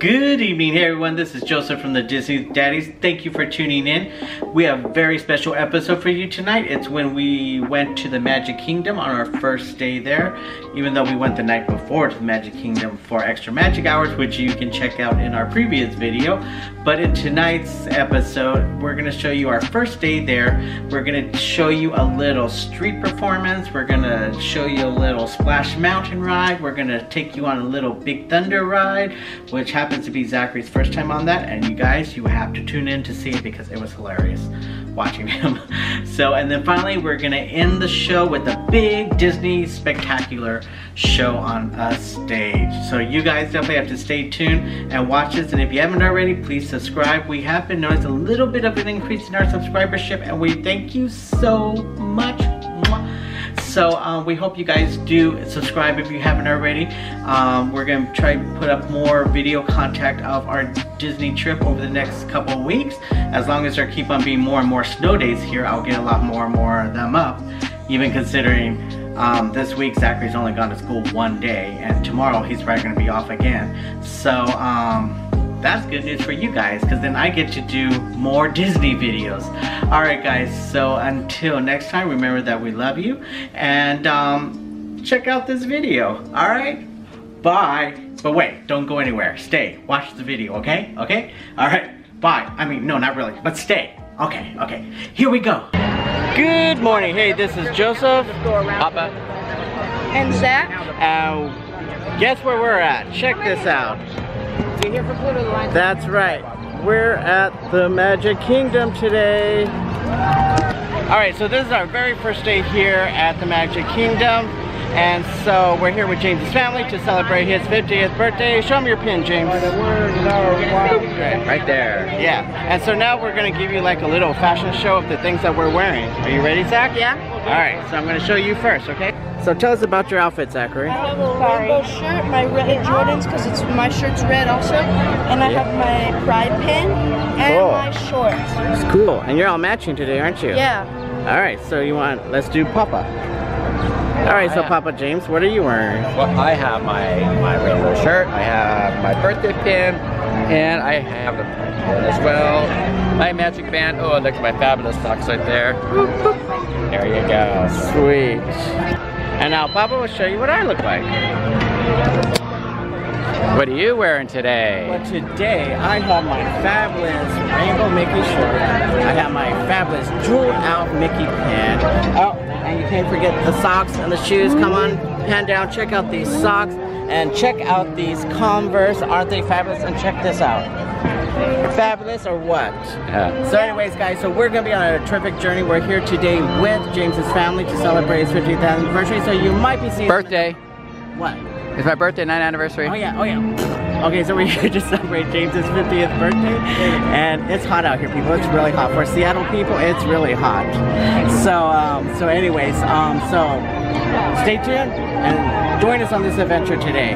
Good evening, everyone. This is Joseph from the Disney Daddies. Thank you for tuning in. We have a very special episode for you tonight. It's when we went to the Magic Kingdom on our first day there, even though we went the night before to the Magic Kingdom for extra magic hours, which you can check out in our previous video. But in tonight's episode, we're gonna show you our first day there. We're gonna show you a little street performance. We're gonna show you a little Splash Mountain ride. We're gonna take you on a little Big Thunder ride, which happens happens to be Zachary's first time on that, and you guys, you have to tune in to see it because it was hilarious watching him. so, and then finally, we're gonna end the show with a big Disney spectacular show on a stage. So you guys definitely have to stay tuned and watch this, and if you haven't already, please subscribe. We have been noticing a little bit of an increase in our subscribership, and we thank you so much so um, we hope you guys do subscribe if you haven't already. Um, we're going to try to put up more video content of our Disney trip over the next couple of weeks. As long as there keep on being more and more snow days here, I'll get a lot more and more of them up. Even considering um, this week Zachary's only gone to school one day and tomorrow he's probably going to be off again. So um, that's good news for you guys because then I get to do more Disney videos. Alright guys, so until next time, remember that we love you and um, check out this video. Alright? Bye. But wait, don't go anywhere. Stay. Watch the video, okay? Okay? Alright, bye. I mean, no, not really, but stay. Okay, okay. Here we go. Good morning. Hey, this is Joseph. Papa. And Zach. Uh, guess where we're at? Check this out. You're here for Pluto the Line. That's right. We're at the Magic Kingdom today. Alright, so this is our very first day here at the Magic Kingdom. And so we're here with James's family to celebrate his 50th birthday. Show him your pin, James. Right there. Yeah. And so now we're going to give you like a little fashion show of the things that we're wearing. Are you ready, Zach? Yeah. Alright, so I'm going to show you first, okay? So tell us about your outfit, Zachary. I have a rainbow shirt, my red uh, Jordans, because it's my shirt's red also, and I have my pride pin and Cool. my shorts. It's cool. And you're all matching today, aren't you? Yeah. Alright, so you want, let's do Papa. Alright, so I- Papa James, what are you wearing? Well, I have my, my rainbow shirt, I have my birthday pin, and I have a pin as well. My magic band. Oh, look at my fabulous socks right there. There you go. Sweet. And now Papa will show you what I look like. What are you wearing today? But today I have my fabulous rainbow Mickey shirt. I have my fabulous jeweled out Mickey pin. Oh, and you can't forget the socks and the shoes. Come on, pan down, check out these socks and check out these Converse. Aren't they fabulous? And check this out. Fabulous or what? Yeah. So anyways guys, so we're gonna be on a terrific journey. We're here today with James's family to celebrate his 50th anniversary. So you might be seeing Birthday. What? It's my birthday, 9th anniversary. Oh yeah, oh yeah. Okay, so we're here to celebrate James's 50th birthday, and it's hot out here, people. It's really hot. For Seattle people, it's really hot. So, um, so anyways, um, so stay tuned and join us on this adventure today.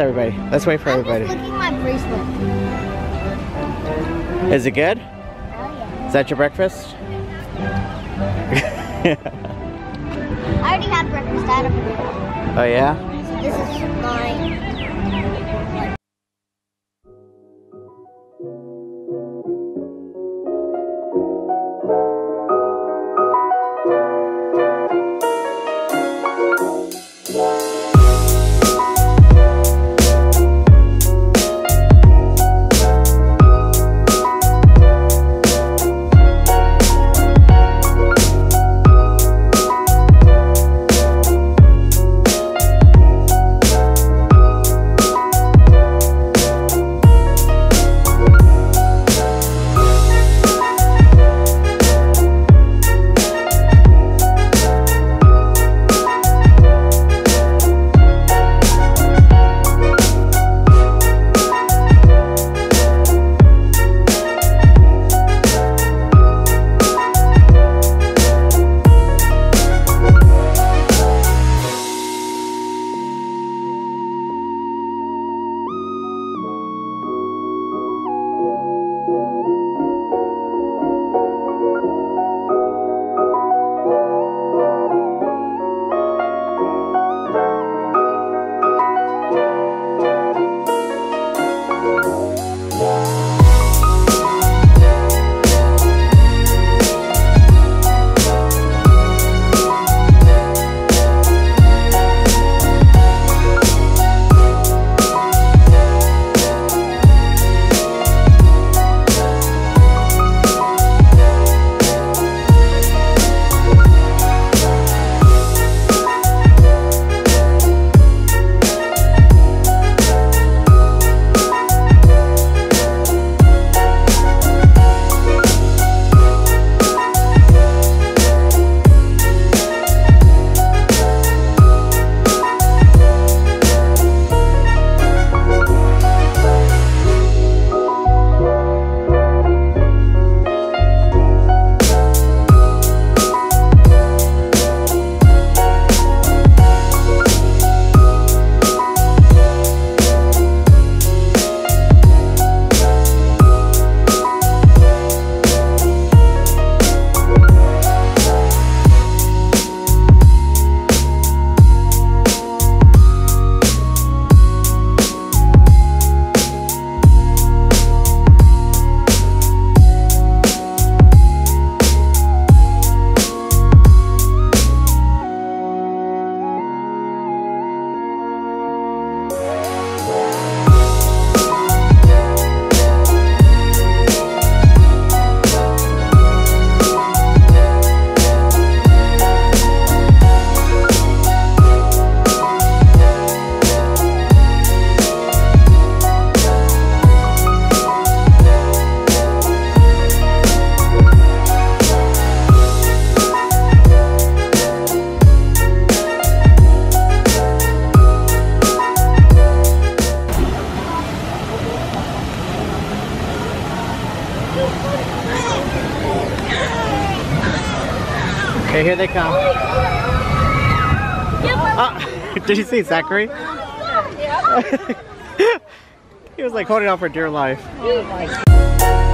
Everybody? Let's wait for I'm everybody. my bracelet. Is it good? Oh yeah. Is that your breakfast? I already had breakfast. I had a banana. oh yeah? This is mine. They come. Ah, did you see Zachary? he was like holding on for dear life. This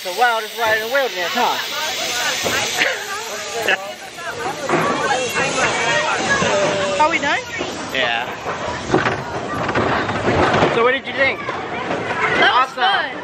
That was the wildest ride in the wilderness, huh? Are we done? Yeah. So what did you think? That awesome.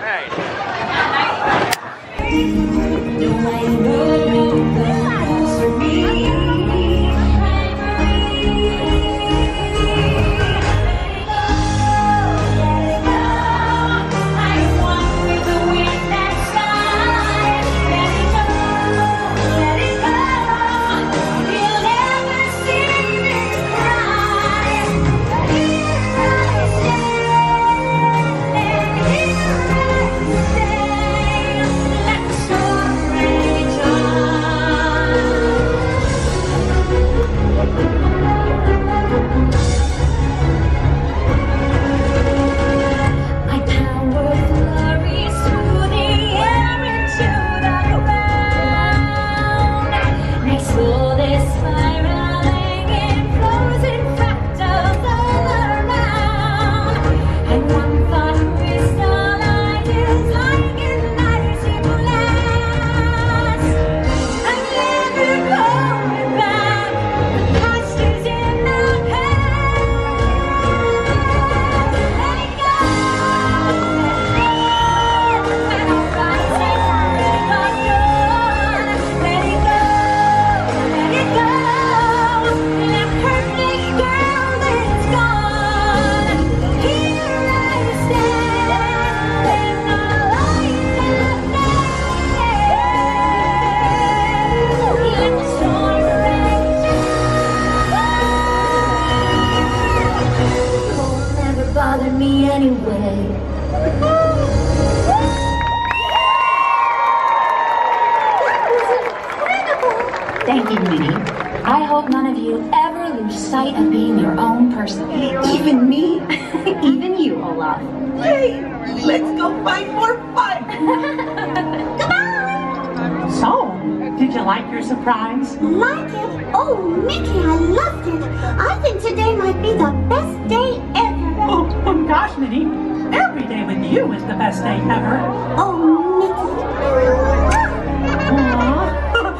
Surprise? Like it? Oh, Mickey, I loved it. I think today might be the best day ever. Oh, oh gosh, Minnie, every day with you is the best day ever. Oh, Mickey.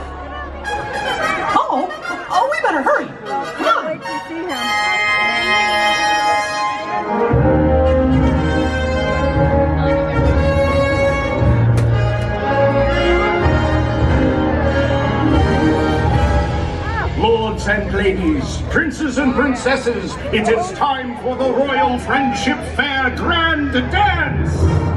Oh, oh, we better hurry. Come on. Ladies, princes and princesses, it is time for the Royal Friendship Fair Grand Dance!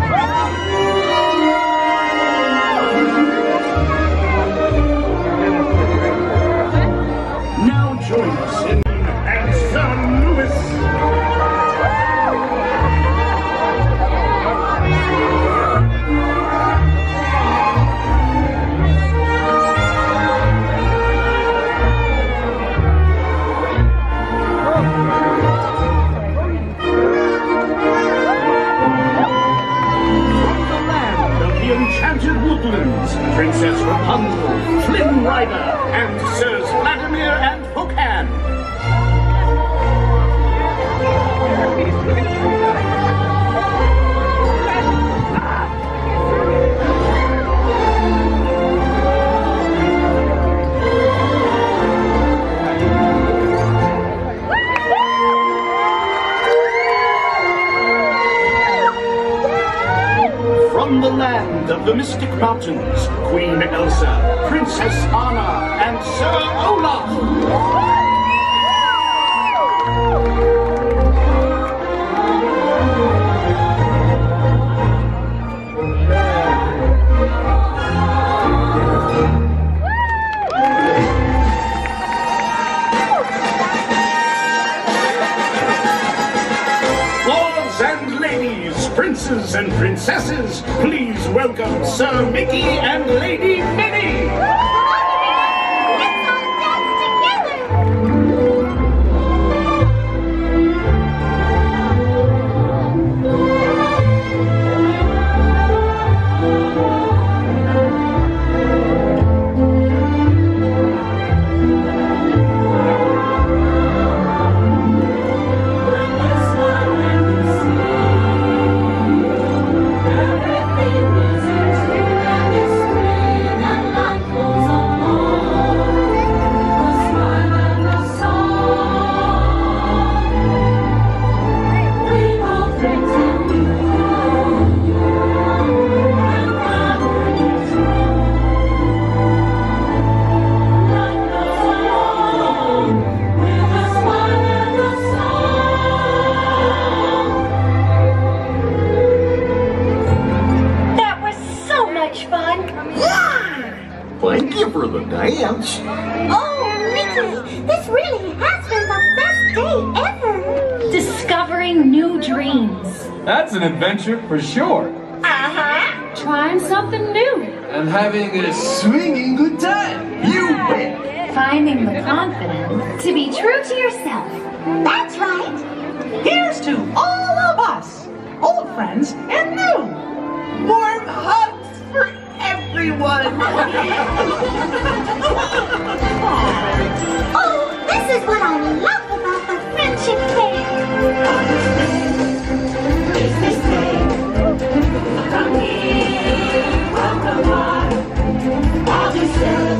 Mountains, Queen Elsa, princes and princesses, please welcome Sir Mickey and Lady Minnie. Discovering new dreams. That's an adventure for sure. Uh-huh. Trying something new. And having a swinging good time. You bet. Finding the confidence to be true to yourself. That's right. Here's to all of us, old friends and new. Warm hugs for everyone. Oh, this is what I love about the Friendship Fair. Welcome on, I'll